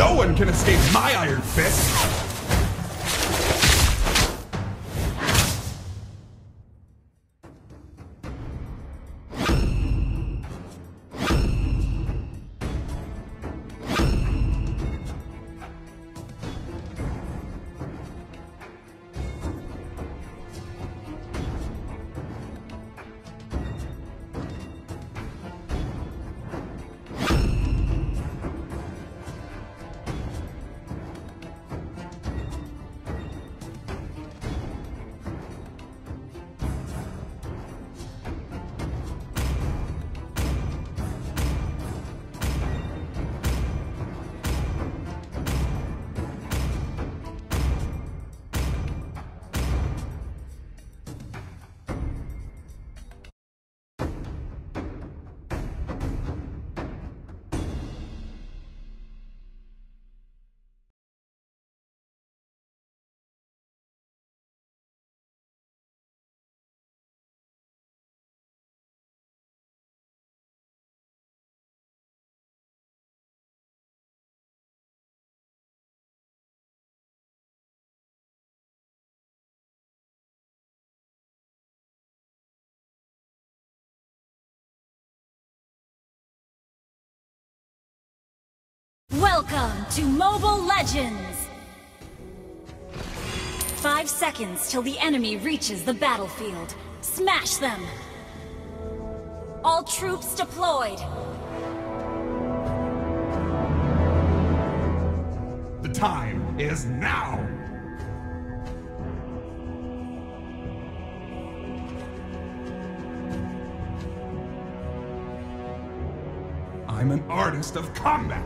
No one can escape my Iron Fist! Welcome to Mobile Legends! Five seconds till the enemy reaches the battlefield. Smash them! All troops deployed! The time is now! I'm an artist of combat!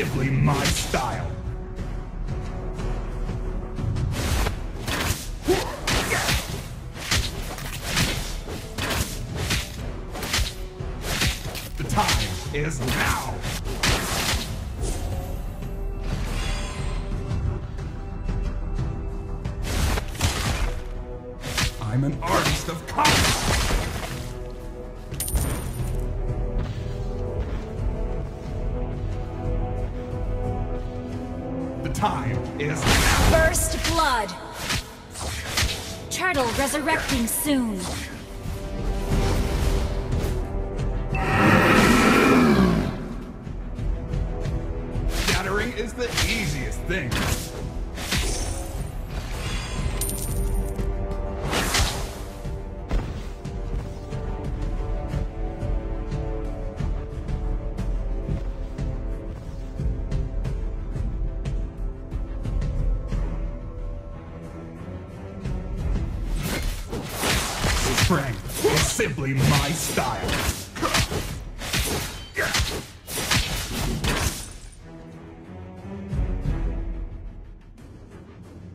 Simply my style. The time is now! I'm an artist of combat! Turtle resurrecting soon. Shattering is the easiest thing.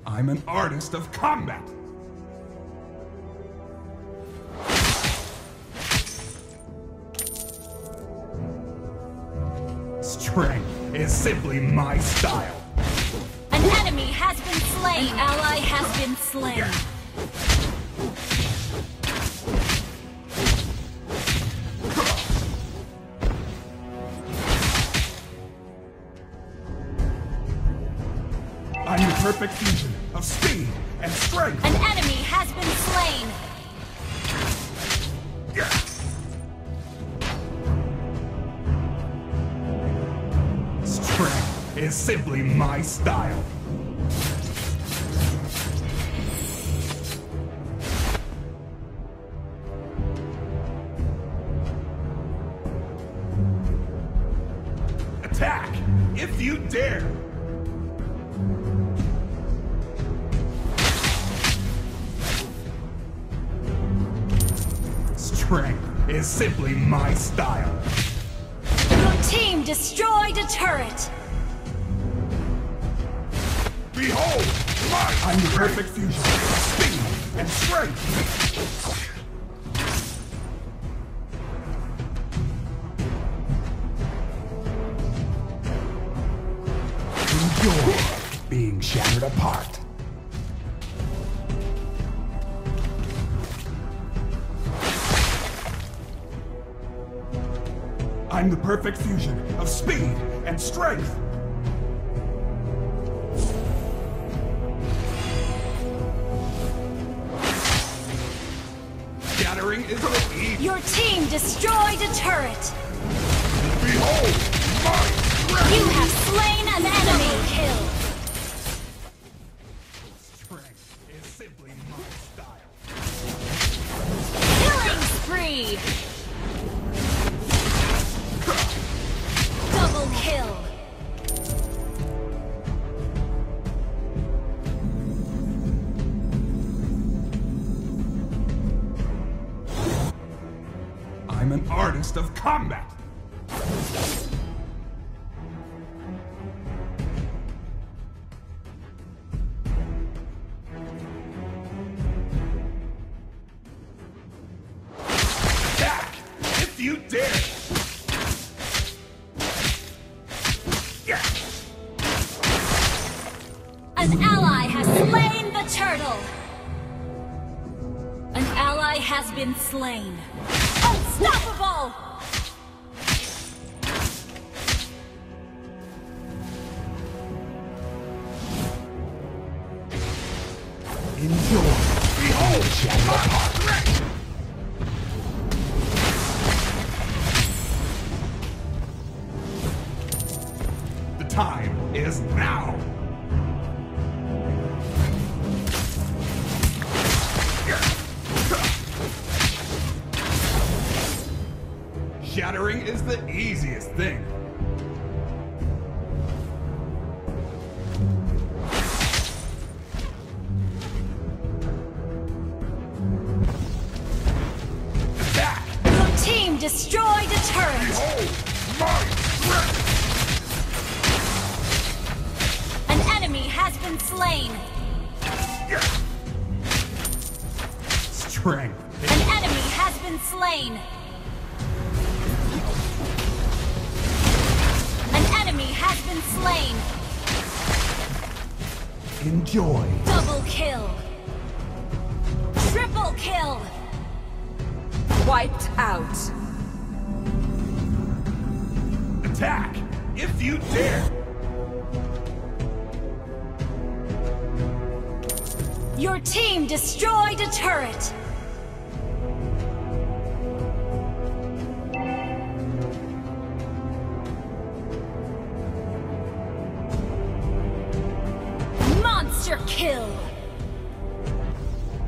I'm an artist of combat. Strength is simply my style. An enemy has been slain. An ally has been slain. Perfect fusion of speed and strength. An enemy has been slain. Strength is simply my style. Attack, if you dare! Strength is simply my style. Your team destroyed a turret. Behold, my I'm the perfect fusion of speed and strength. Enjoy being shattered apart. I'm the perfect fusion of speed and strength. Your team destroyed a turret. Dare! An ally has slain the turtle. An ally has been slain. Unstoppable! Enjoy. Behold, easiest thing. Attack! Your team destroyed a turret. Behold, my strength! An enemy has been slain. Strength. An enemy has been slain. Enjoy. Double kill. Triple kill. Wiped out. Attack! If you dare! Your team destroyed a turret. Monster kill.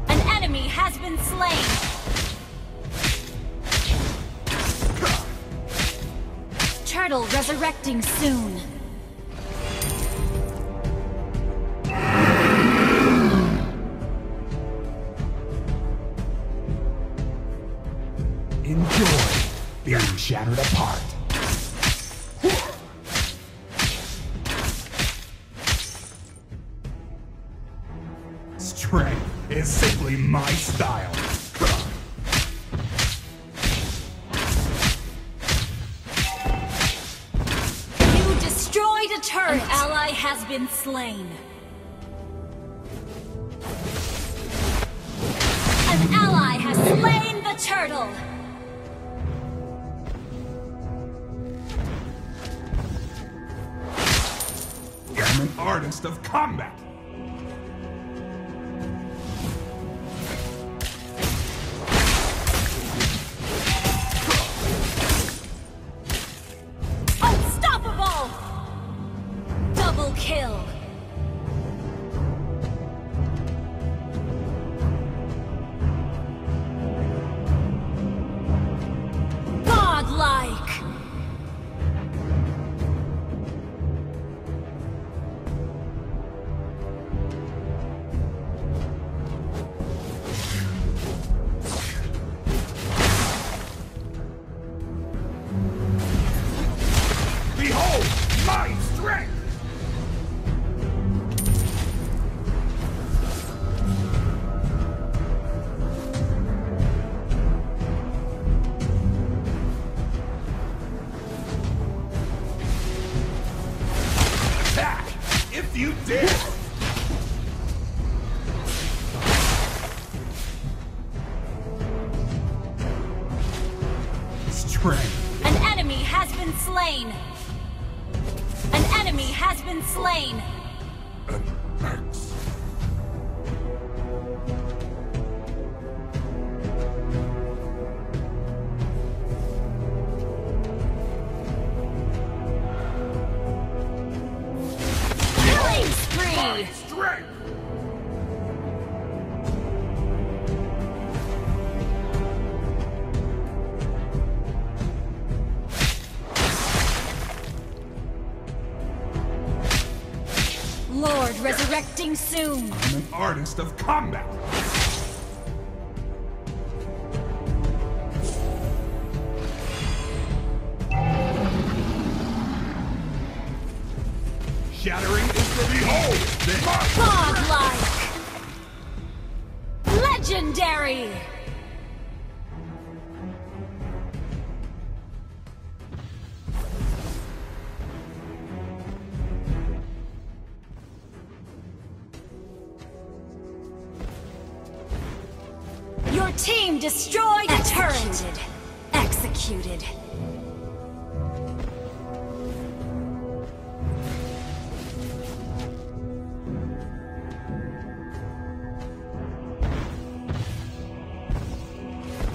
An enemy has been slain. Turtle resurrecting soon. Is simply my style. You destroyed a turret. An ally has been slain. An ally has slain the turtle. I'm an artist of combat. You dare! My strength! Lord resurrecting soon. I'm an artist of combat. Shattering behold! Godlike. Legendary.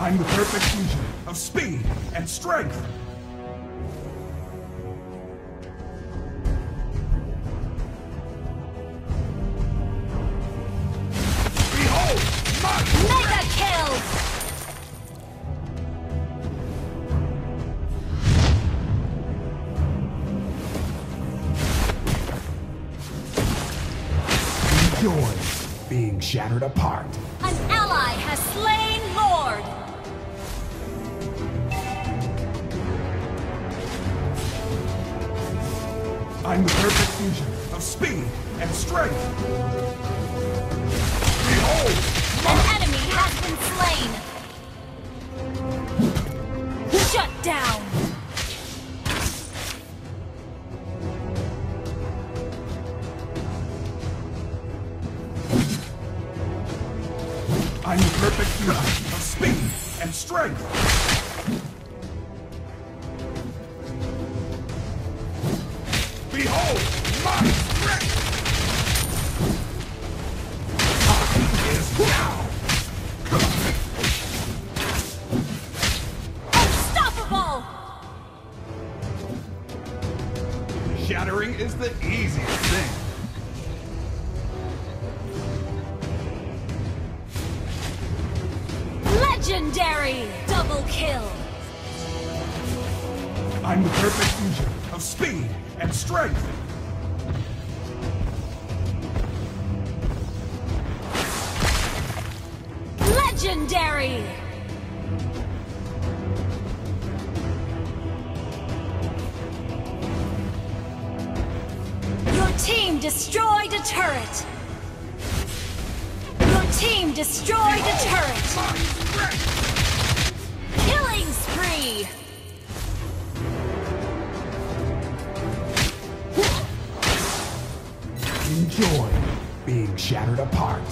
I'm the perfect fusion of speed and strength. Behold my Mega kill. joy being shattered apart. An ally has slain I'm the perfect fusion of speed and strength. Behold An enemy has been slain. Shut down. I'm the perfect fusion of speed and strength. Shattering is the easiest thing. Legendary. Double kill. I'm the perfect fusion of speed and strength. Legendary. Destroyed a turret. Your team destroyed a turret. Killing spree. Enjoy being shattered apart.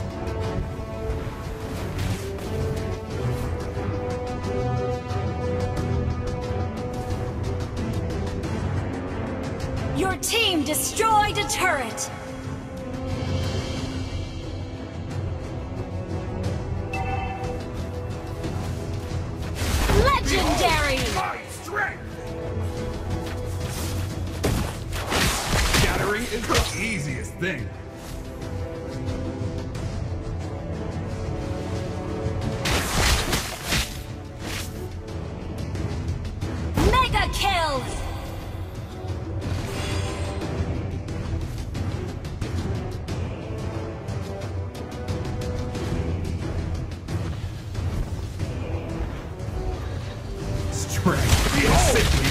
Your team destroyed a turret. Legendary. My strength! Shattering is the easiest thing.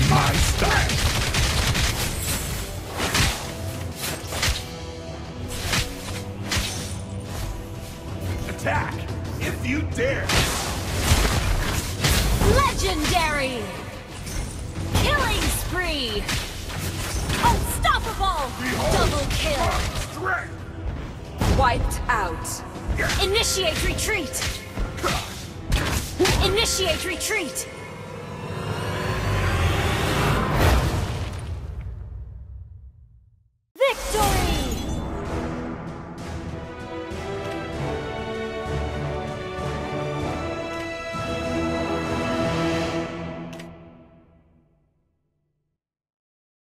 My style. Attack, if you dare. Legendary! Killing spree! Unstoppable! Behold Double kill! Strength. Wiped out. Initiate retreat! Initiate retreat!